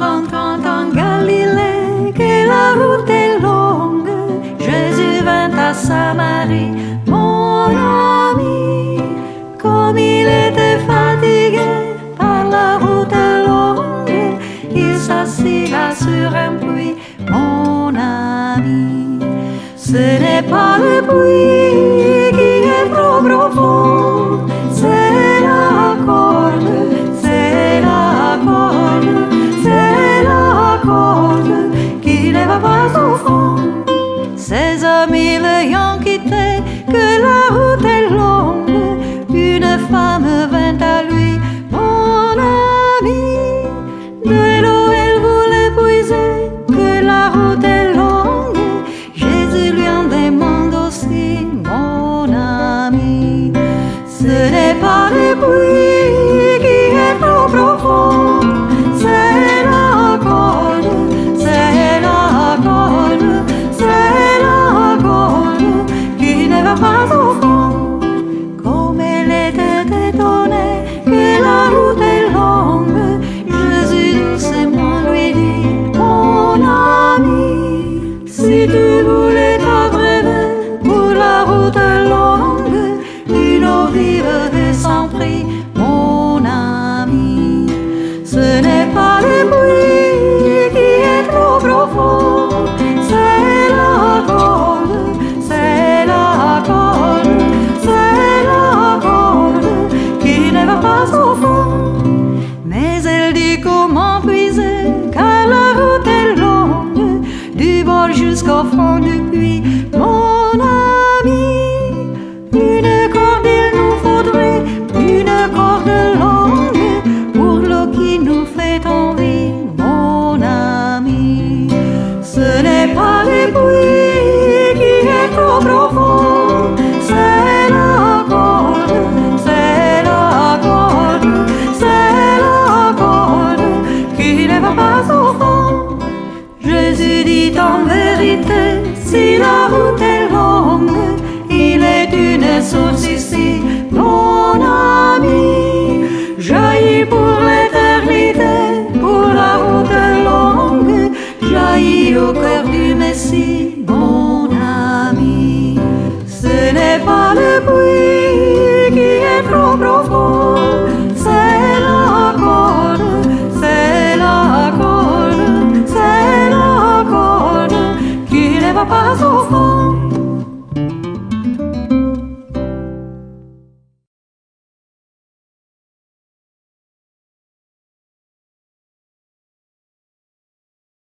rentrant en Galilée que la route est longue. Jésus vint à Samarie, mon ami, comme il était fatigué par la route longue, il s'assit là sur un puits, mon ami. Ce n'est pas le puits la route est longue, une femme vint à lui, mon ami. De l'eau elle voulait puiser, que la route est longue, Jésus lui en demande aussi, mon ami. Ce n'est pas le puits eau vive et sans prix, mon ami. Ce n'est pas le puits qui est trop profond, c'est la corde, c'est la corde, c'est la corde qui ne va pas au fond. Mais elle dit comment puiser, nous fait envie, mon ami. Ce n'est pas le puits qui est trop profond, c'est la corde, c'est la corde, c'est la corde qui ne va pas au fond. Jésus dit en vérité, si la route est longue, il est une source ici, mon ami. Pour l'éternité, pour au corps du Messie.